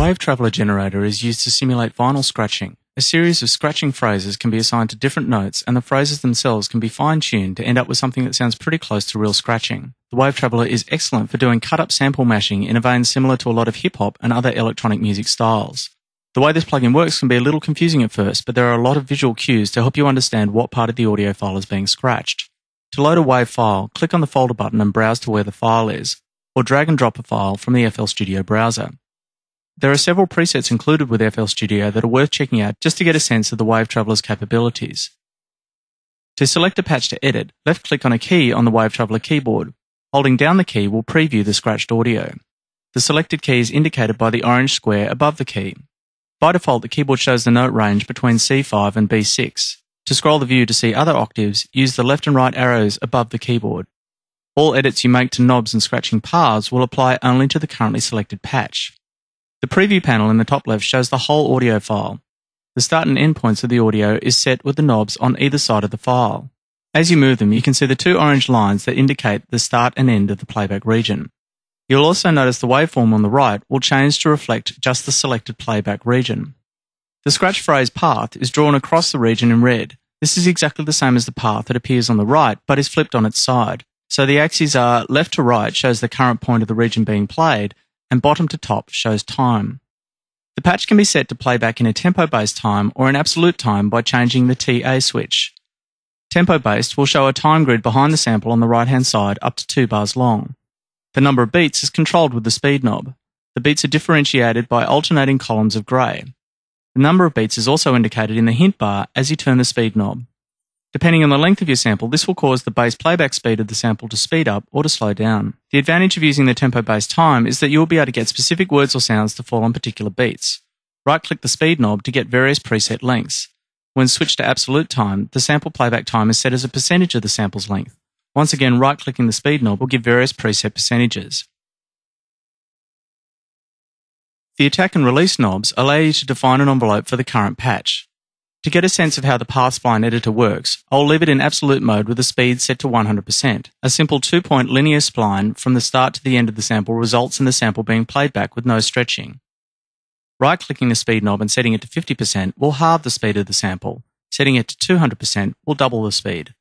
Wave Traveler generator is used to simulate vinyl scratching. A series of scratching phrases can be assigned to different notes, and the phrases themselves can be fine tuned to end up with something that sounds pretty close to real scratching. The Wave Traveler is excellent for doing cut up sample mashing in a vein similar to a lot of hip hop and other electronic music styles. The way this plugin works can be a little confusing at first, but there are a lot of visual cues to help you understand what part of the audio file is being scratched. To load a WAV file, click on the folder button and browse to where the file is, or drag and drop a file from the FL Studio browser. There are several presets included with FL Studio that are worth checking out just to get a sense of the Wave Traveler's capabilities. To select a patch to edit, left click on a key on the Wave Traveler keyboard. Holding down the key will preview the scratched audio. The selected key is indicated by the orange square above the key. By default, the keyboard shows the note range between C5 and B6. To scroll the view to see other octaves, use the left and right arrows above the keyboard. All edits you make to knobs and scratching paths will apply only to the currently selected patch. The preview panel in the top left shows the whole audio file. The start and end points of the audio is set with the knobs on either side of the file. As you move them, you can see the two orange lines that indicate the start and end of the playback region. You'll also notice the waveform on the right will change to reflect just the selected playback region. The scratch phrase path is drawn across the region in red. This is exactly the same as the path that appears on the right, but is flipped on its side. So the axes are left to right shows the current point of the region being played, and bottom to top shows time. The patch can be set to play back in a tempo based time or an absolute time by changing the TA switch. Tempo based will show a time grid behind the sample on the right hand side up to 2 bars long. The number of beats is controlled with the speed knob. The beats are differentiated by alternating columns of grey. The number of beats is also indicated in the hint bar as you turn the speed knob. Depending on the length of your sample, this will cause the base playback speed of the sample to speed up or to slow down. The advantage of using the tempo based time is that you will be able to get specific words or sounds to fall on particular beats. Right click the speed knob to get various preset lengths. When switched to absolute time, the sample playback time is set as a percentage of the sample's length. Once again, right-clicking the speed knob will give various preset percentages. The attack and release knobs allow you to define an envelope for the current patch. To get a sense of how the path spline editor works, I'll leave it in absolute mode with the speed set to 100%. A simple two-point linear spline from the start to the end of the sample results in the sample being played back with no stretching. Right-clicking the speed knob and setting it to 50% will halve the speed of the sample. Setting it to 200% will double the speed.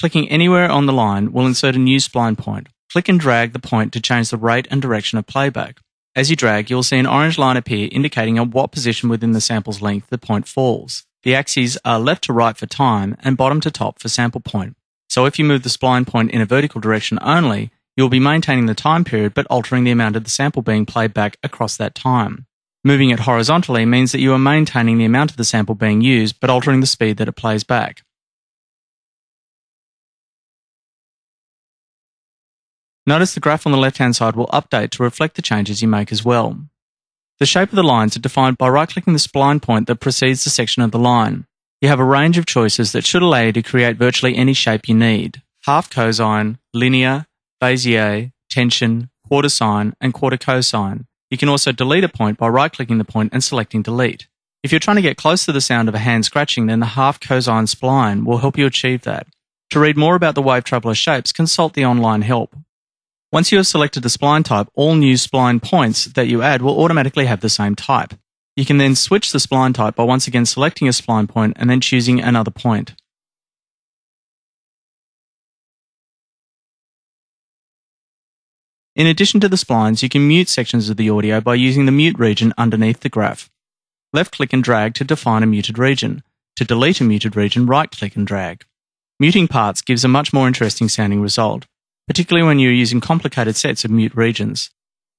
Clicking anywhere on the line will insert a new spline point. Click and drag the point to change the rate and direction of playback. As you drag, you'll see an orange line appear indicating at what position within the sample's length the point falls. The axes are left to right for time and bottom to top for sample point. So if you move the spline point in a vertical direction only, you'll be maintaining the time period but altering the amount of the sample being played back across that time. Moving it horizontally means that you are maintaining the amount of the sample being used but altering the speed that it plays back. Notice the graph on the left-hand side will update to reflect the changes you make as well. The shape of the lines are defined by right-clicking the spline point that precedes the section of the line. You have a range of choices that should allow you to create virtually any shape you need. Half cosine, linear, Bezier, tension, quarter sine, and quarter cosine. You can also delete a point by right-clicking the point and selecting delete. If you're trying to get close to the sound of a hand scratching, then the half cosine spline will help you achieve that. To read more about the Wave Traveler shapes, consult the online help. Once you have selected the spline type, all new spline points that you add will automatically have the same type. You can then switch the spline type by once again selecting a spline point and then choosing another point. In addition to the splines, you can mute sections of the audio by using the mute region underneath the graph. Left click and drag to define a muted region. To delete a muted region, right click and drag. Muting parts gives a much more interesting sounding result particularly when you're using complicated sets of mute regions.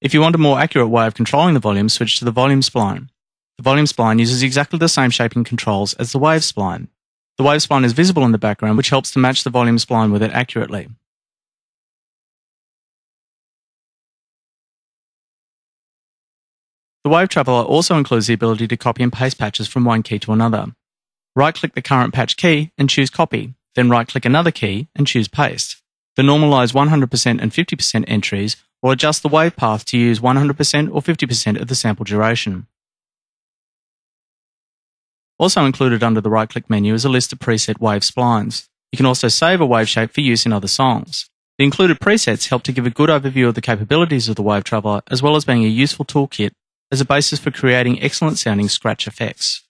If you want a more accurate way of controlling the volume, switch to the volume spline. The volume spline uses exactly the same shaping controls as the wave spline. The wave spline is visible in the background, which helps to match the volume spline with it accurately. The Wave Traveler also includes the ability to copy and paste patches from one key to another. Right click the current patch key and choose Copy, then right click another key and choose Paste. The normalize 100% and 50% entries will adjust the wave path to use 100% or 50% of the sample duration. Also included under the right click menu is a list of preset wave splines. You can also save a wave shape for use in other songs. The included presets help to give a good overview of the capabilities of the Wave Traveler, as well as being a useful toolkit as a basis for creating excellent sounding scratch effects.